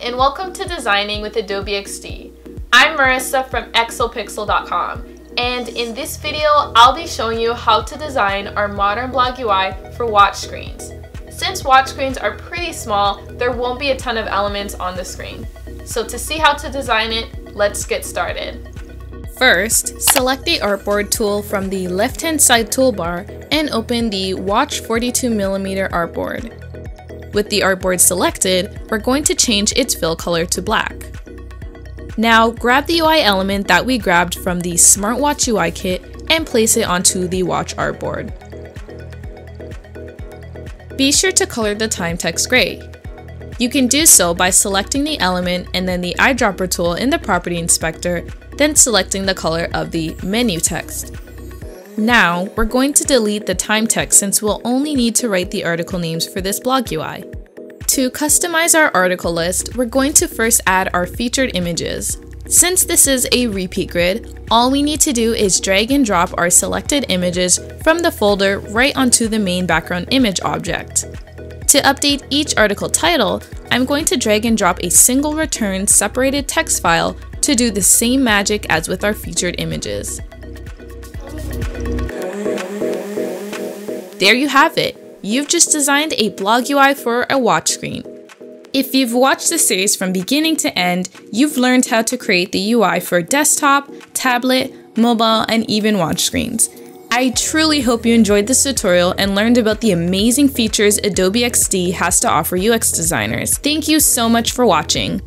and welcome to Designing with Adobe XD. I'm Marisa from xopixel.com, and in this video, I'll be showing you how to design our modern blog UI for watch screens. Since watch screens are pretty small, there won't be a ton of elements on the screen. So to see how to design it, let's get started. First, select the artboard tool from the left-hand side toolbar and open the Watch 42mm artboard. With the artboard selected, we're going to change its fill color to black. Now, grab the UI element that we grabbed from the Smartwatch UI kit and place it onto the watch artboard. Be sure to color the time text gray. You can do so by selecting the element and then the eyedropper tool in the property inspector, then selecting the color of the menu text. Now, we're going to delete the time text since we'll only need to write the article names for this blog UI. To customize our article list, we're going to first add our featured images. Since this is a repeat grid, all we need to do is drag and drop our selected images from the folder right onto the main background image object. To update each article title, I'm going to drag and drop a single return separated text file to do the same magic as with our featured images. There you have it. You've just designed a blog UI for a watch screen. If you've watched the series from beginning to end, you've learned how to create the UI for desktop, tablet, mobile, and even watch screens. I truly hope you enjoyed this tutorial and learned about the amazing features Adobe XD has to offer UX designers. Thank you so much for watching.